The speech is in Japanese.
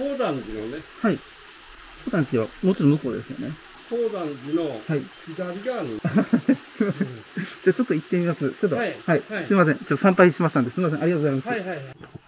高山寺のね、はい。そうなんですよ。もちろん向こうですよね。高山寺のはい。左側に、すいません。じゃあちょっと行ってみます。ちょっと、は。はいいはいすいません。ちょっと参拝しましたんで、すいません。ありがとうございます。はいはいはい。